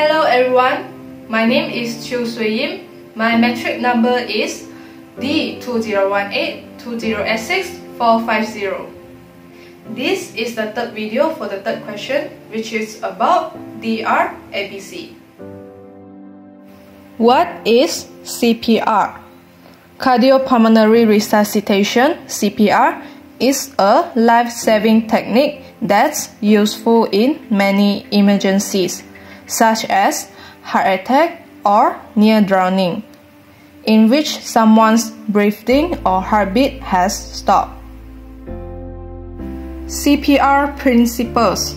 Hello everyone, my name is Chiu Sui Yim. My metric number is D2018-2086-450. This is the third video for the third question which is about DR ABC. What is CPR? Cardiopulmonary resuscitation CPR is a life-saving technique that's useful in many emergencies such as heart attack or near drowning, in which someone's breathing or heartbeat has stopped. CPR principles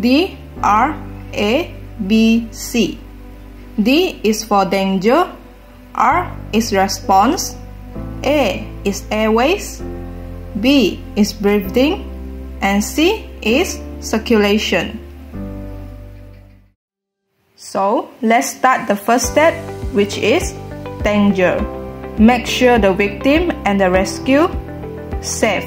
D R A B C. D is for danger, R is response, A is airways, B is breathing, and C is circulation. So let's start the first step which is danger. Make sure the victim and the rescue safe.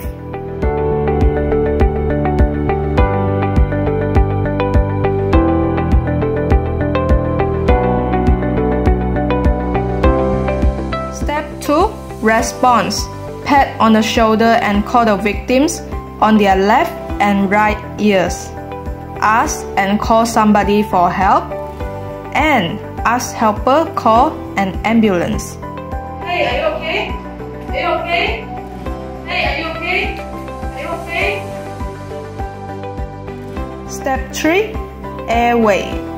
Step 2 Response Pat on the shoulder and call the victims on their left and right ears. Ask and call somebody for help and ask helper call an ambulance. Hey, are you okay? Are you okay? Hey, are you okay? Are you okay? Step 3 Airway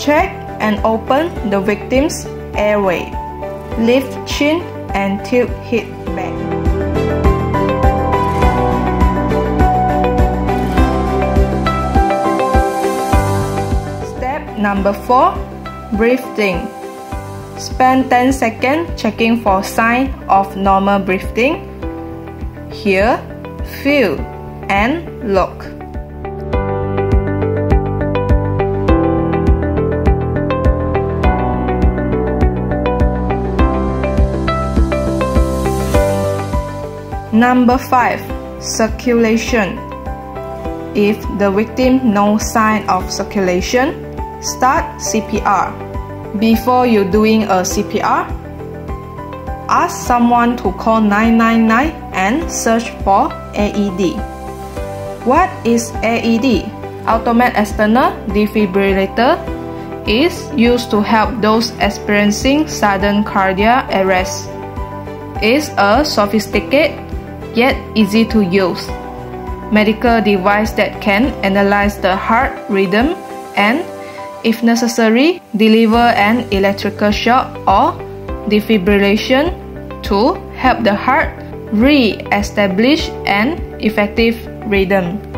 Check and open the victim's airway. Lift chin and tilt head back. Number 4. Breathing. Spend 10 seconds checking for sign of normal breathing. Hear, feel, and look. Number 5. Circulation. If the victim no sign of circulation, start CPR. Before you doing a CPR, ask someone to call 999 and search for AED. What is AED? Automatic external defibrillator is used to help those experiencing sudden cardiac arrest. It's a sophisticated yet easy to use medical device that can analyze the heart rhythm and, if necessary, deliver an electrical shock or defibrillation to help the heart re-establish an effective rhythm.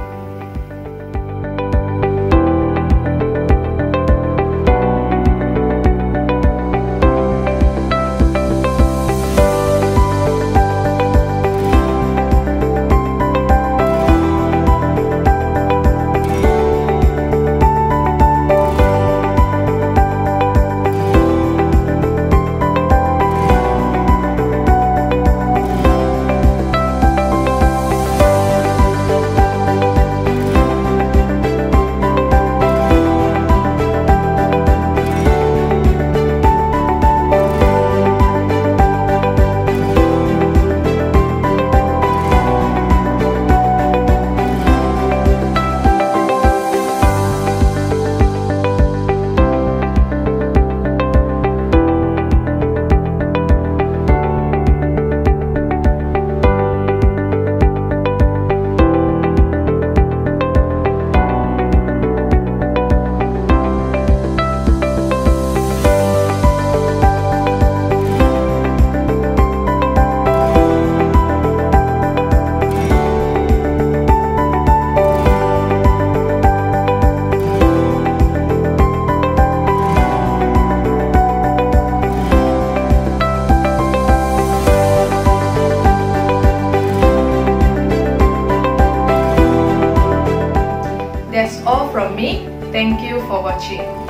That's all from me. Thank you for watching.